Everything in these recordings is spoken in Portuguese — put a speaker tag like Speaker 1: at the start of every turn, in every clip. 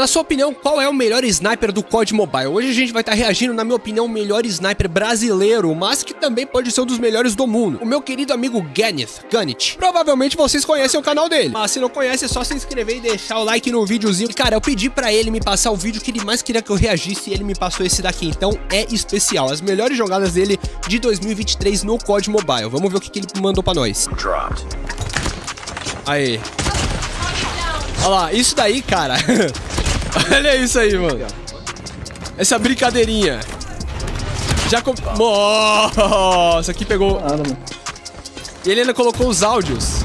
Speaker 1: Na sua opinião, qual é o melhor sniper do COD Mobile? Hoje a gente vai estar reagindo, na minha opinião, o melhor sniper brasileiro, mas que também pode ser um dos melhores do mundo. O meu querido amigo Ganith, Ganit. Provavelmente vocês conhecem o canal dele, mas se não conhece é só se inscrever e deixar o like no videozinho. E, cara, eu pedi pra ele me passar o vídeo que ele mais queria que eu reagisse e ele me passou esse daqui, então é especial. As melhores jogadas dele de 2023 no COD Mobile. Vamos ver o que, que ele mandou pra nós. Aê. Olha lá, isso daí, cara. Olha isso aí, mano. Essa brincadeirinha. Já com... Nossa, aqui pegou... E ele ainda colocou os áudios.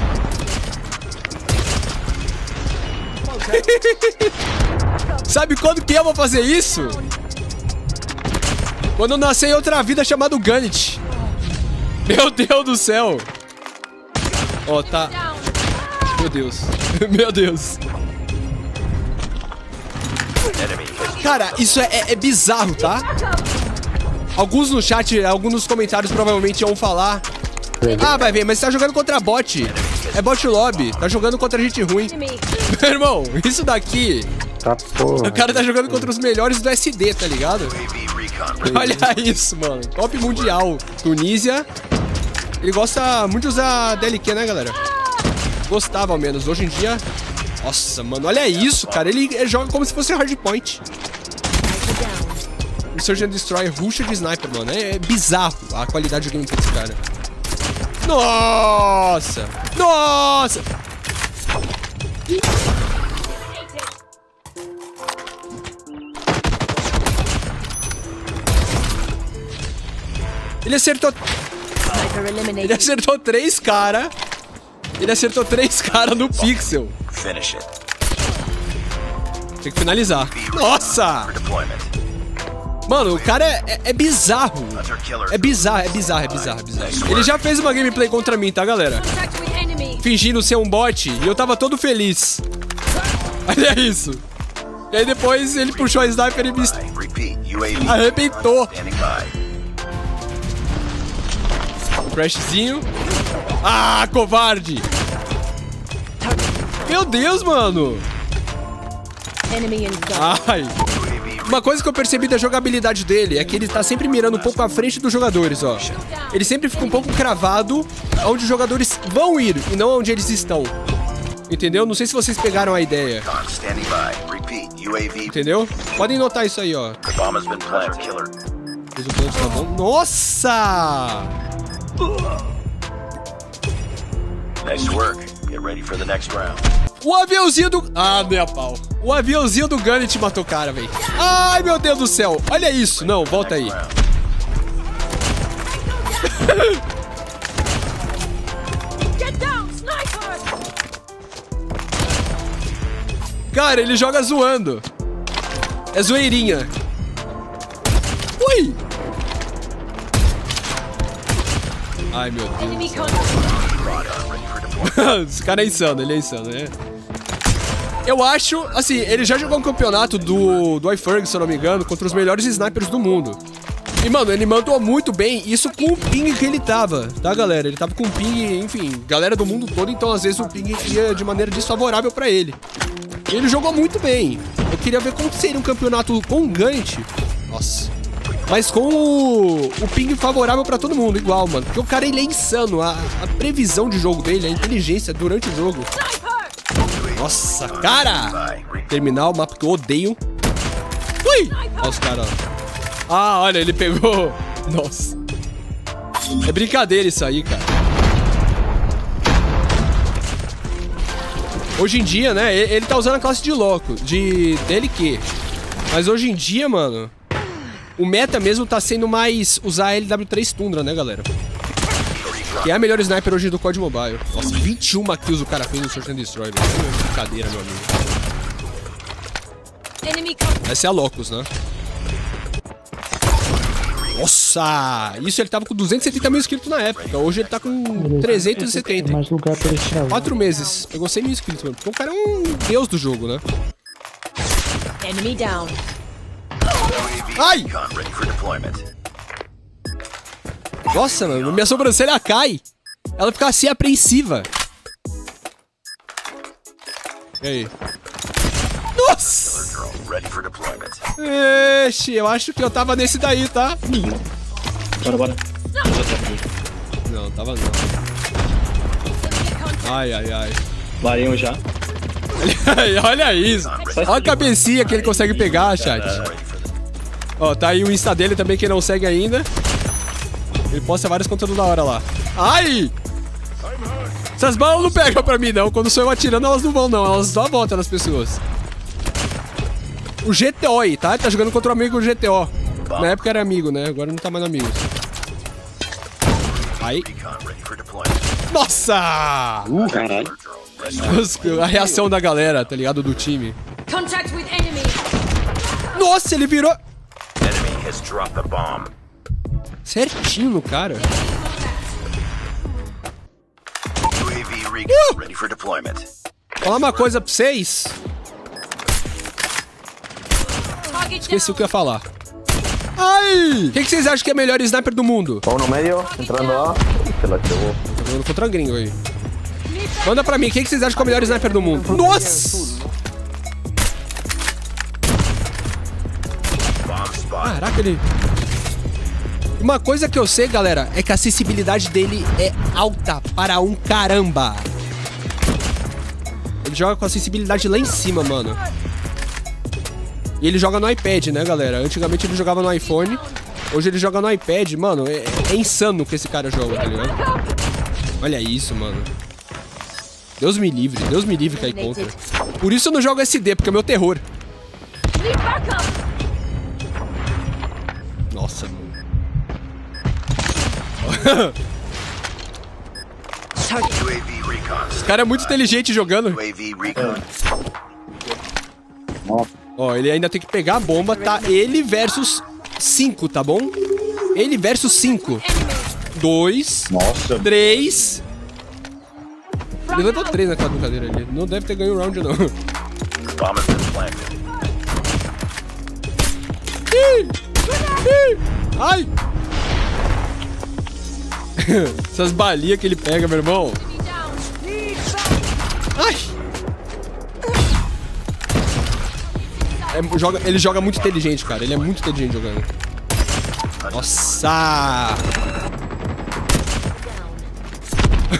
Speaker 1: Sabe quando que eu vou fazer isso? Quando eu nascer em outra vida chamado Gunit. Meu Deus do céu. Ó, oh, tá... Meu Deus. Meu Deus. Cara, isso é, é, é, bizarro, tá? Alguns no chat, alguns nos comentários provavelmente vão falar. Ah, vai ver, mas você tá jogando contra bot. É bot lobby. Tá jogando contra gente ruim. Meu irmão, isso daqui...
Speaker 2: Tá porra.
Speaker 1: O cara tá jogando contra os melhores do SD, tá ligado? Olha isso, mano. Top mundial. Tunísia. Ele gosta muito de usar DLQ, né, galera? Gostava, ao menos. Hoje em dia... Nossa, mano, olha isso, cara. Ele, ele joga como se fosse hardpoint. O Surgeon Destroy ruxa de sniper, mano. É, é bizarro a qualidade do gameplay desse cara. Nossa! Nossa! Ele acertou... Ele acertou três cara. Ele acertou três caras no pixel. Tem que finalizar. Nossa! Mano, o cara é, é, é, bizarro. É bizarro, é bizarro, é bizarro, é bizarro. Ele já fez uma gameplay contra mim, tá, galera? Fingindo ser um bot e eu tava todo feliz. Olha isso. E aí depois ele puxou a sniper e me arrebentou. Crashzinho. Ah, covarde! Meu Deus, mano! Ai. Uma coisa que eu percebi da jogabilidade dele é que ele tá sempre mirando um pouco à frente dos jogadores, ó. Ele sempre fica um pouco cravado onde os jogadores vão ir e não onde eles estão. Entendeu? Não sei se vocês pegaram a ideia. Entendeu? Podem notar isso aí, ó. Nossa! Nice work. Get ready for the next round. O aviãozinho do... Ah, minha pau. O aviãozinho do Gunnet matou o cara, velho. Ai, meu Deus do céu. Olha isso. Não, volta aí. Cara, ele joga zoando. É zoeirinha. Ui! Ai, meu Deus. Esse cara é insano, ele é insano, né? Eu acho, assim, ele já jogou um campeonato do, do iFerg, se eu não me engano, contra os melhores snipers do mundo. E, mano, ele mandou muito bem, isso com o ping que ele tava, tá, galera? Ele tava com ping, enfim, galera do mundo todo, então às vezes o ping ia de maneira desfavorável pra ele. E ele jogou muito bem. Eu queria ver como seria um campeonato com o Gantt. Nossa. Mas com o, o ping favorável pra todo mundo, igual, mano. Porque o cara, ele é insano. A, a previsão de jogo dele, a inteligência durante o jogo. Nossa, cara! Terminal, mapa que eu odeio. Ui! Olha os caras. Ah, olha, ele pegou... Nossa. É brincadeira isso aí, cara. Hoje em dia, né, ele tá usando a classe de louco, de DLQ. Mas hoje em dia, mano, o meta mesmo tá sendo mais usar a LW3 Tundra, né, galera? Que é a melhor sniper hoje do COD Mobile. Nossa, 21 kills o cara fez no Search and Destroy, velho. É brincadeira, meu amigo. Essa é a Locus, né? Nossa! Isso ele tava com 270 mil inscritos na época. Hoje ele tá com 370.
Speaker 2: Mais lugar pra ele
Speaker 1: Quatro meses. Pegou 100 mil inscritos, mano. Porque o cara é um deus do jogo, né? Enemy down. Ai! Nossa, mano, minha sobrancelha cai. Ela fica assim apreensiva. E aí? Nossa! Ixi, eu acho que eu tava nesse daí, tá?
Speaker 3: Bora, bora.
Speaker 1: Não, tava não. Ai, ai, ai.
Speaker 3: Vai um já.
Speaker 1: Olha isso. Olha a cabecinha que ele consegue pegar, chat. Ó, tá aí o Insta dele também, quem não segue ainda. Ele posta vários conteúdos da hora lá. Ai! Essas balas não pegam pra mim, não. Quando sou eu atirando, elas não vão, não. Elas dão a volta nas pessoas. O GTO aí, tá? Ele tá jogando contra o amigo GTO. Na época era amigo, né? Agora não tá mais amigo. Aí. Nossa!
Speaker 3: Uh, caralho.
Speaker 1: A reação da galera, tá ligado? Do time. Nossa, ele virou
Speaker 2: enemy has dropped the bomb.
Speaker 1: Certinho no cara.
Speaker 2: UAV recon ready for deployment.
Speaker 1: Falar uma coisa pra vocês. Esqueci o que eu ia falar. Ai! Quem que vocês acham que é o melhor sniper do mundo?
Speaker 4: Uno medio, entrando A. Se la llevó.
Speaker 1: Tô jogando contra gringo aí. Manda pra mim, quem que vocês acham que é o melhor sniper do mundo? Nossa! Caraca, ele... Uma coisa que eu sei, galera, é que a acessibilidade dele é alta para um caramba. Ele joga com acessibilidade lá em cima, mano. E ele joga no iPad, né, galera? Antigamente ele jogava no iPhone. Hoje ele joga no iPad, mano. É, é insano o que esse cara joga, tá ligado? Olha isso, mano. Deus me livre, Deus me livre cair contra. Por isso eu não jogo SD, porque é meu terror. Nossa, mano. O cara é muito inteligente jogando.
Speaker 2: Recon.
Speaker 1: Ó, ele ainda tem que pegar a bomba, tá? Ele versus 5, tá bom? Ele versus 5. 2,
Speaker 3: Nossa.
Speaker 1: 3. Ele levou 3 naquela brincadeira ali. Não deve ter ganho o round, não. Ih! Ih! Ai! Essas balinhas que ele pega, meu irmão. Ai! É, joga, ele joga muito inteligente, cara. Ele é muito inteligente jogando. Nossa!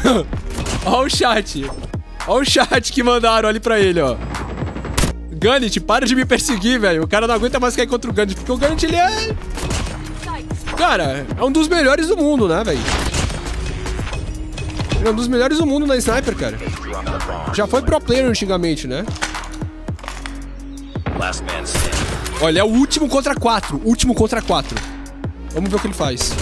Speaker 1: Ó o chat. Ó o chat que mandaram ali pra ele, ó. Gannett, para de me perseguir, velho. O cara não aguenta mais cair contra o Gannett, porque o Gannett, ele é... Cara, é um dos melhores do mundo, né, velho? Ele é um dos melhores do mundo na Sniper, cara. Já foi pro player antigamente, né? Olha, é o último contra quatro. Último contra quatro. Vamos ver o que ele faz.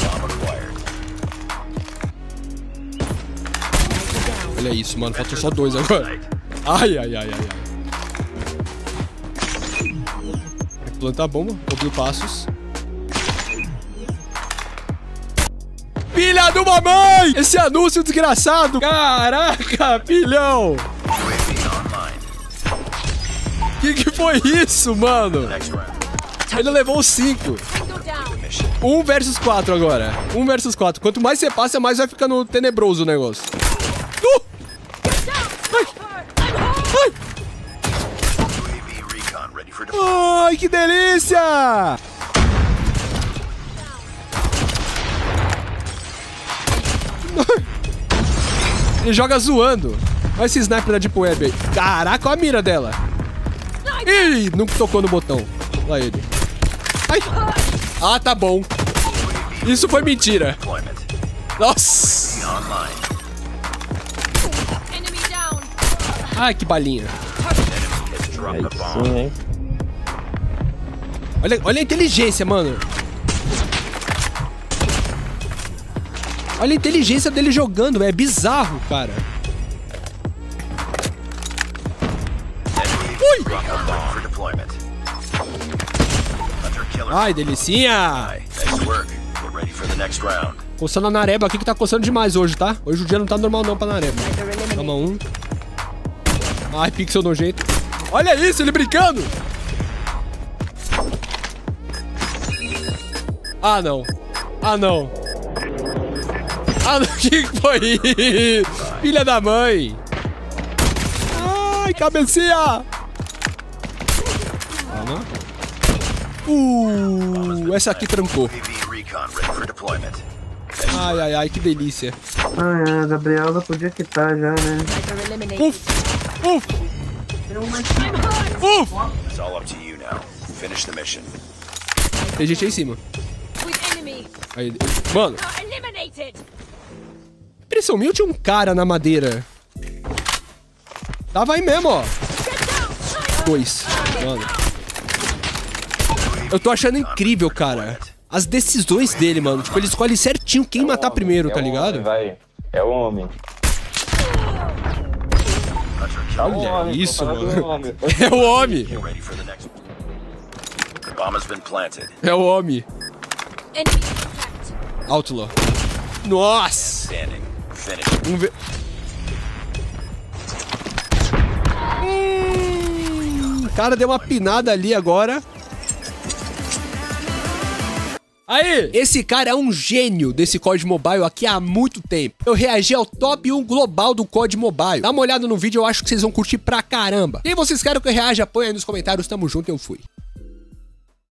Speaker 1: Olha isso, mano. Faltam só dois agora. Ai, ai, ai, ai, ai. Planta a bomba. Ouviu passos. Filha de uma mãe! Esse anúncio desgraçado! Caraca,
Speaker 2: online.
Speaker 1: Que que foi isso, mano? Ele levou cinco.
Speaker 5: Go down.
Speaker 2: Mission.
Speaker 1: Um versus quatro agora. Um versus quatro. Quanto mais você passa, mais vai ficando tenebroso o negócio. Uh! Ai! Ai! Ai, que delícia! Ele joga zoando. Olha esse sniper da Deep Web aí. Caraca, olha a mira dela. Ih, nunca tocou no botão. Lá ele. Ai. Ah, tá bom. Isso foi mentira. Nossa. Ai, que balinha.
Speaker 3: Sim, hein?
Speaker 1: Olha, olha a inteligência, mano. Olha a inteligência dele jogando. É bizarro, cara.
Speaker 2: Killer.
Speaker 1: Ai, delicinha. Coçando a Nareba aqui que tá coçando demais hoje, tá? Hoje o dia não tá normal não pra Nareba. Toma um. Ai, pixel nojento. Olha isso, ele brincando. Ah, não. Ah, não. Ah, não. Que que foi isso? Filha da mãe. Ai, cabecinha. Calma. Uh, essa aqui trancou. Ai, ai, ai, que delícia.
Speaker 6: Ah, é, a Gabriela podia quitar já, né?
Speaker 1: Uf, uf, uf.
Speaker 2: It's all up to you now. Finish the mission.
Speaker 1: Tem gente aí em cima. Aí, mano, Impressão minha, tinha um cara na madeira. Tava aí mesmo, ó. Dois. Mano. Eu tô achando incrível, cara. As decisões dele, mano. Tipo, ele escolhe certinho quem matar primeiro, tá
Speaker 4: É o
Speaker 1: ligado?
Speaker 4: homem, vai. É o homem.
Speaker 1: Olha
Speaker 4: Homem,
Speaker 1: isso, mano.
Speaker 4: homem.
Speaker 1: É o homem. É o homem. Outlaw. Nossa. Vamos ver. Hum, o cara deu uma pinada ali agora. Aí, esse cara é um gênio desse COD Mobile aqui há muito tempo. Eu reagi ao top 1 global do COD Mobile. Dá uma olhada no vídeo, eu acho que vocês vão curtir pra caramba. Quem vocês querem que eu reaja, põe aí nos comentários. Tamo junto, eu fui.